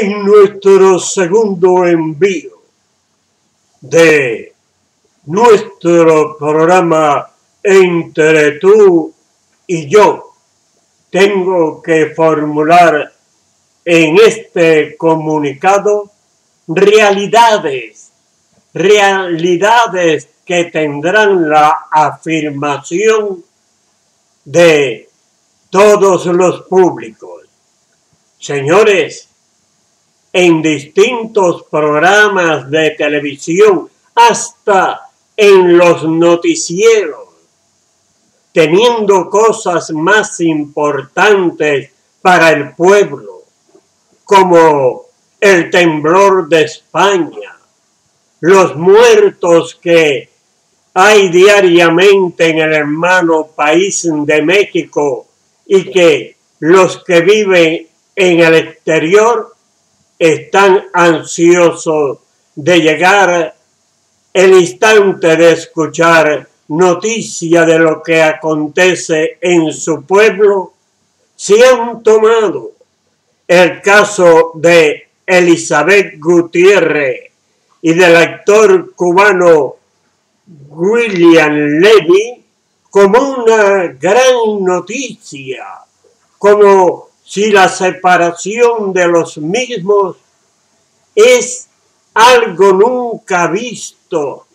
en nuestro segundo envío de nuestro programa Entre tú y yo. Tengo que formular en este comunicado realidades, realidades que tendrán la afirmación de todos los públicos. Señores, en distintos programas de televisión, hasta en los noticieros, teniendo cosas más importantes para el pueblo, como el temblor de España, los muertos que hay diariamente en el hermano país de México y que los que viven en el exterior están ansiosos de llegar el instante de escuchar noticia de lo que acontece en su pueblo, se han tomado el caso de Elizabeth Gutiérrez y del actor cubano William Levy como una gran noticia, como si la separación de los mismos es algo nunca visto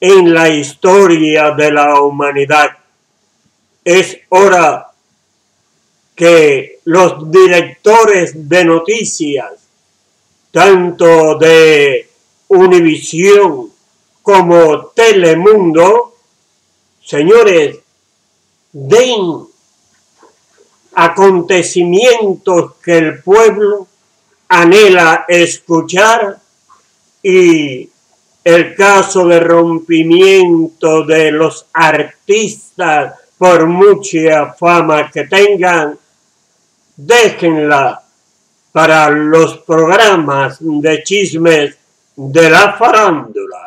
en la historia de la humanidad. Es hora que los directores de noticias, tanto de Univisión como Telemundo, señores, den acontecimientos que el pueblo anhela escuchar y el caso de rompimiento de los artistas por mucha fama que tengan, déjenla para los programas de chismes de la farándula.